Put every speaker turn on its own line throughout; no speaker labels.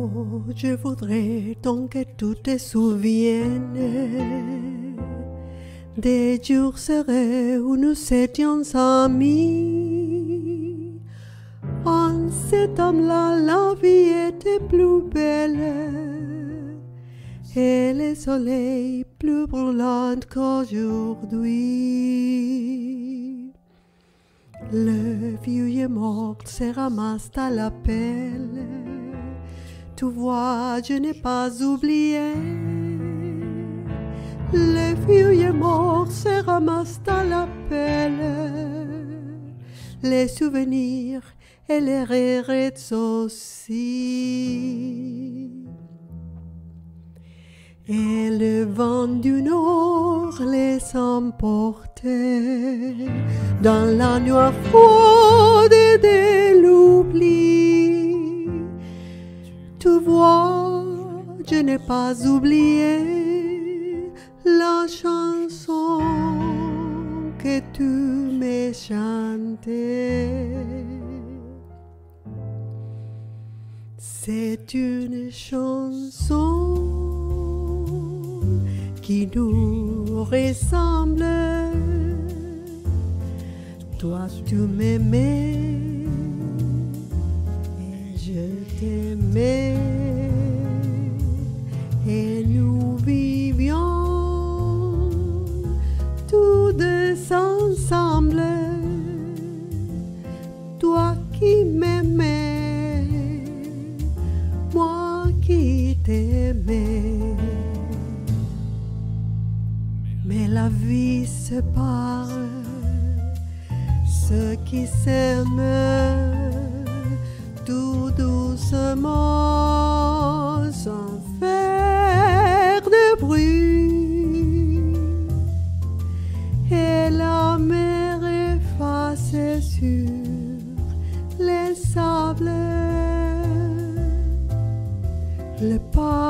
Oh, je voudrais donc que tu te souviennes des jours serrés où nous étions amis. En cet temps-là, la vie était plus belle et le soleil plus brûlant qu'aujourd'hui. Le vieux est mort se ramasse à la pelle. Tu vois, je n'ai pas oublié. Le vieux mort se ramasse à la pelle. Les souvenirs et les regrets aussi. Et le vent du nord les emportait dans la nuit froide de l'oubli. Je n'ai pas oublié la chanson que tu me chantais. C'est une chanson qui nous ressemble. Toi, tu m'aimais et je t'aimais. Toi qui m'aimais, moi qui t'aimais. Mais la vie sépare ceux qui s'aiment tout doucement les sables. Le pas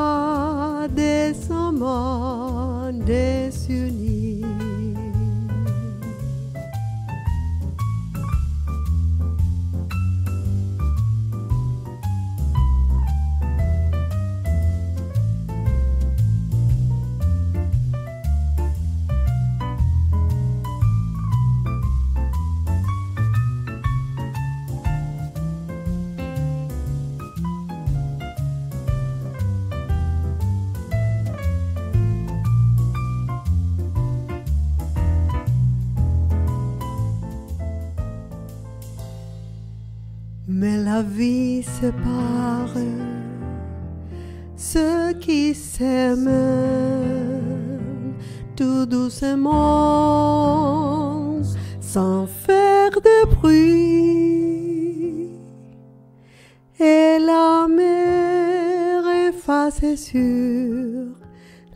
Mais la vie sépare ceux qui s'aiment tout doucement sans faire de bruit. Et la mer efface sur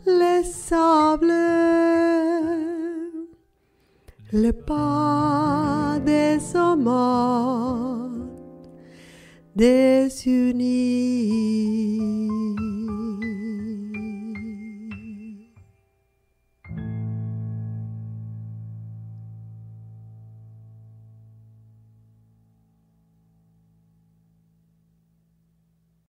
les sables. Le pas des this you need.